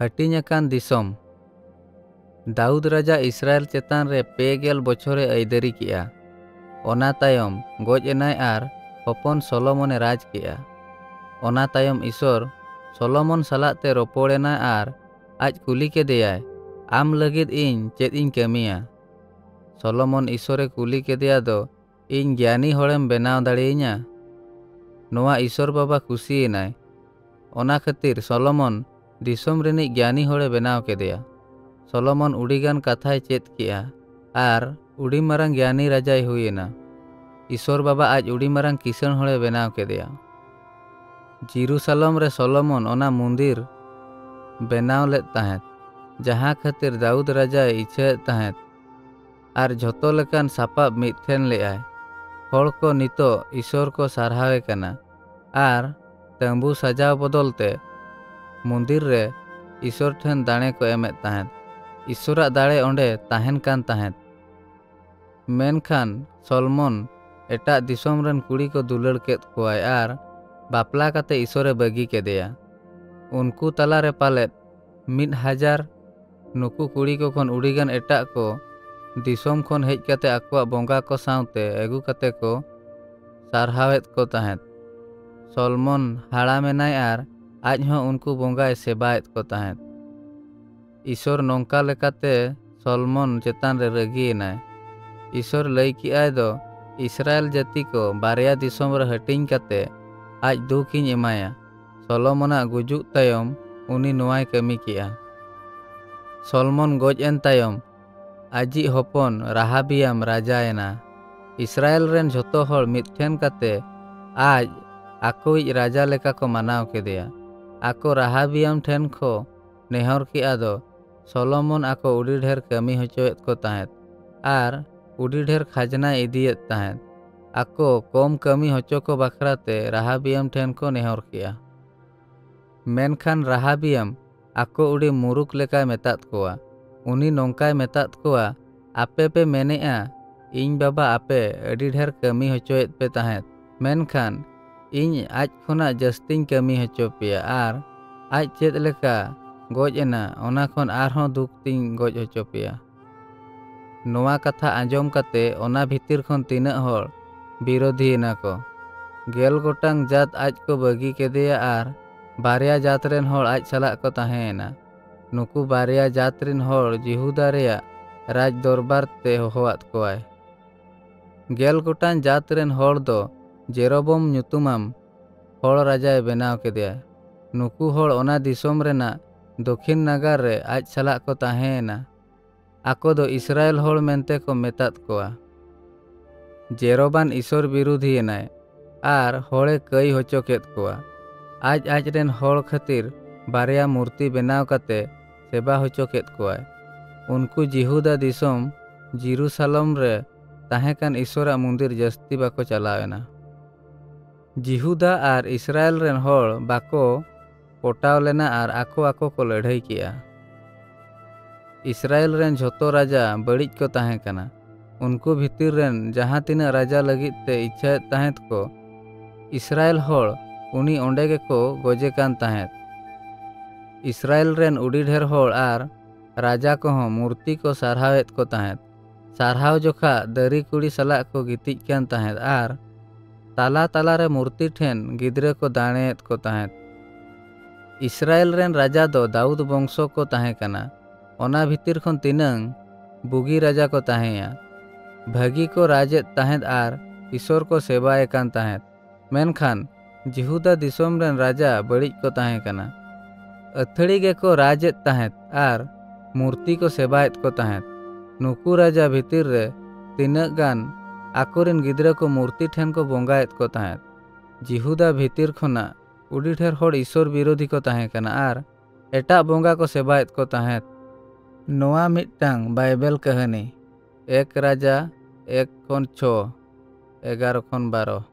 ᱦᱟᱹᱴᱤᱧ ᱟᱠᱟᱱ ᱫᱤᱥᱚᱢ ᱫᱟᱩᱫ ᱨᱟᱡᱟ ᱤᱥᱨᱟᱭᱮᱞ ᱪᱮᱛᱟᱱ ᱨᱮ ᱯᱮᱜᱮᱞ ᱵᱚᱪᱷᱚᱨᱮ ᱟᱹᱭᱫᱟᱹᱨᱤ ᱠᱮᱜᱼᱟ ᱚᱱᱟ ᱛᱟᱭᱚᱢ ᱜᱚᱡ ᱮᱱᱟᱭ ᱟᱨ ᱦᱚᱯᱚᱱ ᱥᱚᱞᱚᱢᱚᱱᱮ ᱨᱟᱡᱽ ᱠᱮᱜᱼᱟ ᱚᱱᱟ ᱛᱟᱭᱚᱢ ᱤᱥᱚᱨ ᱥᱚᱞᱚᱢᱚᱱ ᱥᱟᱞᱟᱜ ᱛᱮ ᱨᱚᱯᱚᱲᱮᱱᱟ ᱟᱨ ᱟᱡ ᱠᱩᱞᱤ ᱠᱮᱫᱮᱭᱟᱭ ᱟᱢ ᱞᱟᱹᱜᱤᱫ ᱤᱧ ᱪᱮᱫ ᱤᱧ ᱠᱟᱹᱢᱤᱭᱟ ᱥᱚᱞᱚᱢᱚᱱ ᱤᱥᱚᱨᱮ ᱠᱩᱞᱤ ᱠᱮᱫᱮᱭᱟ ᱫᱚ ᱤᱧ ᱜᱮᱭᱟᱱᱤ ᱦᱚᱲᱮᱢ ᱵᱮᱱᱟᱣ ᱫᱟᱲᱮᱭᱤᱧᱟ ᱱᱚᱣᱟ ᱤᱥᱚᱨ ᱵᱟᱵᱟ ᱠᱩᱥᱤᱭᱮᱱᱟᱭ ᱚᱱᱟ ᱠᱷᱟᱹᱛᱤᱨ ᱥᱚᱞᱚᱢᱚᱱ ᱫᱤᱥᱚᱢ ᱨᱤᱱᱤᱡ ᱜᱮᱭᱟᱱᱤ ᱦᱚᱲᱮ ᱵᱮᱱᱟᱣ ᱠᱮᱫᱮᱭᱟ ᱥᱚᱞᱚᱢᱚᱱ ᱩᱰᱤᱜᱟᱱ ᱠᱟᱛᱷᱟᱭ ᱪᱮᱫ ᱠᱮᱜᱼᱟ ᱟᱨ ᱩᱰᱤ ᱢᱟᱨᱟᱝ ᱜᱮᱭᱟᱱᱤ ᱨᱟᱡᱟᱭ ᱦᱩᱭᱮᱱᱟ ᱤᱥᱚᱨ ᱵᱟᱵᱟ ᱟᱡ ᱩᱰᱤ ᱢᱟᱨᱟᱝ ᱠᱤᱥᱟᱹᱬ ᱦᱚᱲᱮ ᱵᱮᱱᱟᱣ ᱠᱮᱫᱮᱭᱟ ᱡᱤᱨᱩᱥᱟᱞᱚᱢ ᱨᱮ ᱥᱚᱞᱚᱢᱚᱱ ᱚᱱᱟ ᱢᱩᱱᱫᱤᱨ ᱵᱮᱱᱟᱣ ᱞᱮᱫ ᱛᱟᱦᱮᱸᱫ ᱡᱟᱦᱟᱸ ᱠᱷᱟᱹᱛᱤᱨ ᱫᱟᱩᱫ ᱨᱟᱡᱟᱭ ᱤᱪᱷᱟᱹᱭᱮᱫ ᱛᱟᱦᱮᱸᱫ ᱟᱨ ᱡᱷᱚᱛᱚ ᱞᱮᱠᱟᱱ ᱥᱟᱯᱟᱵ ᱢᱤᱫᱴᱷᱮᱱ ᱞᱮᱜᱼᱟᱭ ᱦᱚᱲ ko ᱱᱤᱛᱚᱜ ᱤᱥᱚᱨ ko ᱥᱟᱨᱦᱟᱣᱮ ᱠᱟᱱᱟ ᱟᱨ ᱛᱟᱹᱵᱩ ᱥᱟᱡᱟᱣ ᱵᱚᱫᱚᱞ ᱛᱮ ᱢᱩᱱᱫᱤᱨ ᱨᱮ ᱤᱥᱚᱨ ᱴᱷᱮᱱ ᱫᱟᱲᱮ ᱠᱚ ᱮᱢᱮᱫ ᱛᱟᱦᱮᱸᱫ ᱤᱥᱚᱨᱟᱜ ᱫᱟᱲᱮ ᱚᱸᱰᱮ ᱛᱟᱦᱮᱱ ᱠᱟᱱ ᱛᱟᱦᱮᱸᱫ ᱢᱮᱱᱠᱷᱟᱱ ᱥᱚᱞᱢᱚᱱ ᱮᱴᱟᱜ ᱫᱤᱥᱚᱢ ᱨᱮᱱ ᱠᱩᱲᱤ ᱠᱚ ᱫᱩᱞᱟᱹᱲ ᱠᱮᱫ ᱠᱚᱣᱟᱭ ᱟᱨ ᱵᱟᱯᱞᱟ ᱠᱟᱛᱮ ᱤᱥᱚᱨᱮ ᱵᱟᱹᱜᱤ ᱠᱮᱫᱮᱭᱟ ᱩᱱᱠᱩ ᱛᱟᱞᱟᱨᱮ ᱯᱟᱞᱮᱫ ᱢᱤᱫ ᱦᱟᱡᱟᱨ ᱱᱩᱠᱩ ᱠᱩᱲᱤ ᱠᱚ ᱠᱷᱚᱱ ᱩᱰᱤᱜᱟᱱ ᱮᱴᱟᱜ ᱠᱚ ᱫᱤᱥᱚᱢ ᱠᱷᱚᱱ ᱦᱮᱡ ᱠᱟᱛᱮ ᱟᱠᱚᱣᱟᱜ ᱵᱚᱸᱜᱟ ᱠᱚ ᱥᱟᱶᱛᱮ ᱟᱹᱜᱩ ᱠᱟᱛᱮ ᱠᱚ ᱥᱟᱨᱦᱟᱣᱮᱫ ᱠᱚ ᱛᱟᱦᱮᱸᱫ ᱥᱚᱞᱢᱚᱱ ᱦᱟᱲᱟᱢᱮᱱᱟᱭ ᱟᱨ ᱟᱡ ᱦᱚᱸ ᱩᱱᱠᱩ ᱵᱚᱸᱜᱟᱭ ᱥᱮᱵᱟᱭᱮᱫ ko ᱛᱟᱦᱮᱸᱫ ᱤᱥᱚᱨ ᱱᱚᱝᱠᱟ ᱞᱮᱠᱟᱛᱮ ᱥᱚᱞᱢᱚᱱ ᱪᱮᱛᱟᱱ ᱨᱮ ᱨᱟᱹᱜᱤᱭᱮᱱᱟᱭ ᱤᱥᱚᱨ ᱞᱟᱹᱭ ᱠᱮᱜᱼᱟᱭ ᱫᱚ ᱤᱥᱨᱟᱭᱮᱞ ᱡᱟᱹᱛᱤ ᱠᱚ ᱵᱟᱨᱭᱟ ᱫᱤᱥᱚᱢ ᱨᱮ ᱦᱟᱹᱴᱤᱧ ᱠᱟᱛᱮ ᱟᱡ ᱫᱩᱠᱤᱧ ᱮᱢᱟᱭᱟ ᱥᱚᱞᱚᱢᱚᱱᱟᱜ ᱜᱩᱡᱩᱜ ᱛᱟᱭᱚᱢ ᱩᱱᱤ ᱱᱚᱣᱟᱭ ᱠᱟᱹᱢᱤ ᱠᱮᱜᱼᱟ ᱥᱚᱞᱢᱚᱱ ᱜᱚᱡ ᱮᱱ ᱛᱟᱭᱚᱢ ᱟᱡᱤᱡ ᱦᱚᱯᱚᱱ ᱨᱟᱦᱟᱵᱤᱭᱟᱢ ᱨᱟᱡᱟᱭᱮᱱᱟ ᱤᱥᱨᱟᱭᱮᱞ ᱨᱮᱱ ᱡᱷᱚᱛᱚ ᱦᱚᱲ ᱢᱤᱫᱴᱷᱮᱱ ᱠᱟᱛᱮ ᱟᱡ ᱟᱠᱚᱭᱤᱡ ᱨᱟᱡᱟ ᱞᱮᱠᱟ ᱠᱚ ᱢᱟᱱᱟᱣ ᱠᱮᱫᱮᱭᱟ आको राहाबियाम ठेन को नेहर के आदो सलोमन आको उड़ी ढेर कमी हचोत को तहत आर उड़ी ढेर खजना इदीत तहत आको कम कमी हचो को बखड़ाते राहाबियाम ठेन को नेहर के मेनखान राहाबियाम आको उड़ी मुरुक लेका मेतात कोआ उनी नोंकाय मेतात कोआ आपे पे मेनेआ इन बाबा आपे अड़ी ढेर कमी हचोत पे तहत मेनखान ᱤᱧ ᱟᱡ ᱠᱷᱚᱱᱟᱜ ᱡᱟᱹᱥᱛᱤᱧ ᱠᱟᱹᱢᱤ ᱦᱚᱪᱚ ᱯᱮᱭᱟ ᱟᱨ ᱟᱡ ᱪᱮᱫ ᱞᱮᱠᱟ ᱜᱚᱡ ᱮᱱᱟ ᱚᱱᱟ ᱠᱷᱚᱱ ᱟᱨᱦᱚᱸ ᱫᱩᱠ ᱛᱤᱧ ᱜᱚᱡ ᱦᱚᱪᱚ ᱯᱮᱭᱟ ᱱᱚᱣᱟ ᱠᱟᱛᱷᱟ ᱟᱸᱡᱚᱢ ᱠᱟᱛᱮ ᱚᱱᱟ ᱵᱷᱤᱛᱤᱨ ᱠᱷᱚᱱ ᱛᱤᱱᱟᱹᱜ ᱦᱚᱲ ᱵᱤᱨᱳᱫᱷᱤᱭᱮᱱᱟ ᱠᱚ ᱜᱮᱞ ᱜᱚᱴᱟᱝ ᱡᱟᱛ ᱟᱡ ᱠᱚ ᱵᱟᱹᱜᱤ ᱠᱮᱫᱮᱭᱟ ᱟᱨ ᱵᱟᱨᱭᱟ ᱡᱟᱛ ᱨᱮᱱ ᱦᱚᱲ ᱟᱡ ᱥᱟᱞᱟᱜ ᱠᱚ ᱛᱟᱦᱮᱸᱭᱮᱱᱟ ᱱᱩᱠᱩ ᱵᱟᱨᱭᱟ ᱡᱟᱛ ᱨᱮᱱ ᱦᱚᱲ ᱡᱤᱦᱩᱫᱟ ᱨᱮᱭᱟᱜ ᱨᱟᱡᱽ ᱫᱚᱨᱵᱟᱨ ᱛᱮ ᱦᱚᱦᱚᱣᱟᱫ ᱠᱚᱣᱟᱭ ᱜᱮᱞ ᱜᱚᱴᱟᱝ ᱡᱟᱛ ᱨᱮᱱ ᱦᱚᱲ ᱫᱚ ᱡᱮᱨᱚᱵᱚᱢ ᱧᱩᱛᱩᱢᱟᱢ ᱦᱚᱲ ᱨᱟᱡᱟᱭ ᱵᱮᱱᱟᱣ ᱠᱮᱫᱮᱭᱟ ᱱᱩᱠᱩ ᱦᱚᱲ ᱚᱱᱟ ᱫᱤᱥᱚᱢ ᱨᱮᱱᱟᱜ ᱫᱚᱠᱷᱤᱱ ᱱᱟᱜᱟᱨ ᱨᱮ ᱟᱡ ᱥᱟᱞᱟᱜ ᱠᱚ ᱛᱟᱦᱮᱸᱭᱮᱱᱟ ᱟᱠᱚ ᱫᱚ ᱤᱥᱨᱟᱭᱮᱞ ᱦᱚᱲ ᱢᱮᱱᱛᱮ ᱠᱚ ᱢᱮᱛᱟᱫ ᱠᱚᱣᱟ ᱡᱮᱨᱚᱵᱟᱱ ᱤᱥᱚᱨ ᱵᱤᱨᱩᱫᱷᱤᱭᱮᱱᱟᱭ ᱟᱨ ᱦᱚᱲᱮ ᱠᱟᱹᱭ ᱦᱚᱪᱚ ᱠᱮᱫ ᱠᱚᱣᱟ ᱟᱡ ᱟᱡᱨᱮᱱ ᱦᱚᱲ ᱠᱷᱟᱹᱛᱤᱨ ᱵᱟᱨᱭᱟ ᱢᱩᱨᱛᱤ ᱵᱮᱱᱟᱣ ᱠᱟᱛᱮ ᱥᱮᱵᱟ ᱦᱚᱪᱚ ᱠᱮᱫ ᱠᱚᱣᱟᱭ ᱩᱱᱠᱩ ᱡᱤᱦᱩᱫᱟ ᱫᱤᱥᱚᱢ ᱡᱤᱨᱩᱥᱟᱞᱚᱢ ᱨᱮ ᱛᱟᱦᱮᱸᱠᱟᱱ ᱤᱥᱚᱨᱟᱜ ᱢᱩᱱᱫᱤᱨ ᱡᱟᱹᱥᱛᱤ ᱵᱟᱠᱚ ᱪᱟᱞᱟᱣᱮᱱᱟ ᱡᱤᱦᱩᱫᱟ ᱟᱨ ᱤᱥᱨᱟᱭᱮᱞ ᱨᱮᱱ ᱦᱚᱲ ᱵᱟᱠᱚ ᱯᱚᱴᱟᱣ ᱞᱮᱱᱟ ᱟᱨ ᱟᱠᱚ ᱟᱠᱚ ᱠᱚ ᱞᱟᱹᱲᱦᱟᱹᱭ ᱠᱮᱜᱼᱟ ᱤᱥᱨᱟᱭᱮᱞ ᱨᱮᱱ ᱡᱷᱚᱛᱚ ᱨᱟᱡᱟ ᱵᱟᱹᱲᱤᱡ ᱠᱚ ᱛᱟᱦᱮᱸ ᱠᱟᱱᱟ ᱩᱱᱠᱩ ᱵᱷᱤᱛᱤᱨ ᱨᱮᱱ ᱡᱟᱦᱟᱸ ᱛᱤᱱᱟᱹᱜ ᱨᱟᱡᱟ ᱞᱟᱹᱜᱤᱫ ᱛᱮ ᱤᱪᱷᱟᱹᱭᱮᱫ ᱛᱟᱦᱮᱸᱫ ᱠᱚ ᱤᱥᱨᱟᱭᱮᱞ ᱦᱚᱲ ᱩᱱᱤ ᱚᱸᱰᱮ ᱜᱮᱠᱚ ᱜᱚᱡᱮ ᱠᱟᱱ ᱛᱟᱦᱮᱸᱫ ᱤᱥᱨᱟᱭᱮᱞ ᱨᱮᱱ ᱩᱰᱤ ᱰᱷᱮᱨ ᱦᱚᱲ ᱟᱨ ᱨᱟᱡᱟ ᱠᱚᱦᱚᱸ ᱢᱩᱨᱛᱤ ᱠᱚ ᱥᱟᱨᱦᱟᱣᱮᱫ ᱠᱚ ᱛᱟᱦᱮᱸᱫ ᱥᱟᱨᱦᱟᱣ ᱡᱚᱠᱷᱟ ᱫᱟᱨᱤ ᱠᱩᱲᱤ ᱥᱟᱞᱟᱜ ᱠᱚ ᱜᱤᱛᱤᱡ ᱠᱟᱱ ᱛᱟᱦᱮᱸᱫ ᱟᱨ ᱛᱟᱞᱟ ᱛᱟᱞᱟᱨᱮ ᱢᱩᱨᱛᱤ ᱴᱷᱮᱱ ᱜᱤᱫᱽᱨᱟᱹ ᱠᱚ ᱫᱟᱲᱮᱭᱮᱫ ᱠᱚ ᱛᱟᱦᱮᱸᱫ ᱤᱥᱨᱟᱭᱮᱞ ᱨᱮᱱ ᱨᱟᱡᱟ ᱫᱚ ᱫᱟᱩᱫ ᱵᱚᱝᱥᱚ ᱠᱚ ᱛᱟᱦᱮᱸ ᱠᱟᱱᱟ ᱚᱱᱟ ᱵᱷᱤᱛᱤᱨ ᱠᱷᱚᱱ ᱛᱤᱱᱟᱹᱝ ᱵᱩᱜᱤ ᱨᱟᱡᱟ ᱠᱚ ᱛᱟᱦᱮᱸᱭᱟ ᱵᱷᱟᱹᱜᱤ ᱠᱚ ᱨᱟᱡᱮᱫ ᱛᱟᱦᱮᱸᱫ ᱟᱨ ᱤᱥᱚᱨ ᱠᱚ ᱥᱮᱵᱟᱭᱮ ᱠᱟᱱ ᱛᱟᱦᱮᱸᱫ ᱢᱮᱱᱠᱷᱟᱱ ᱡᱤᱦᱩᱫᱟ ᱫᱤᱥᱚᱢ ᱨᱮᱱ ᱨᱟᱡᱟ ᱵᱟᱹᱲᱤᱡ ᱠᱚ ᱛᱟᱦᱮᱸ ᱠᱟᱱᱟ ᱟᱹᱛᱷᱟᱹᱲᱤ ᱜᱮᱠᱚ ᱨᱟᱡᱮᱫ ᱛᱟᱦᱮᱸᱫ ᱟᱨ ᱢᱩᱨᱛᱤ ᱠᱚ ᱥᱮᱵᱟᱭᱮᱫ ᱠᱚ ᱛᱟᱦᱮᱸᱫ ᱱᱩᱠᱩ ᱨᱟᱡᱟ ᱵᱷᱤᱛᱤᱨ ᱨᱮ ᱛᱤᱱᱟᱹᱜ ᱜᱟᱱ ᱟᱠᱚᱨᱮᱱ ᱜᱤᱫᱽᱨᱟᱹ ᱠᱚ ᱢᱩᱨᱛᱤ ᱴᱷᱮᱱ ᱠᱚ ᱵᱚᱸᱜᱟᱭᱮᱫ ᱠᱚ ᱛᱟᱦᱮᱸᱫ ᱡᱤᱦᱩᱫᱟ ᱵᱷᱤᱛᱤᱨ ᱠᱷᱚᱱᱟᱜ ᱩᱰᱤ ᱰᱷᱮᱨ ᱦᱚᱲ ᱤᱥᱥᱚᱨ ᱵᱤᱨᱳᱫᱷᱤ ᱠᱚ ᱛᱟᱦᱮᱸ ᱠᱟᱱᱟ ᱟᱨ ᱮᱴᱟᱜ ᱵᱚᱸᱜᱟ ᱠᱚ ᱥᱮᱵᱟᱭᱮᱫ ᱠᱚ ᱛᱟᱦᱮᱸᱫ ᱱᱚᱣᱟ ᱢᱤᱫᱴᱟᱝ ᱵᱟᱭᱵᱮᱞ ᱠᱟᱹᱦᱱᱤ ᱮᱠ ᱨᱟᱡᱟ ᱮᱠ ᱠᱷᱚᱱ ᱪᱷᱚ ᱮᱜᱟᱨᱚ ᱠᱷᱚᱱ ᱵᱟᱨᱚ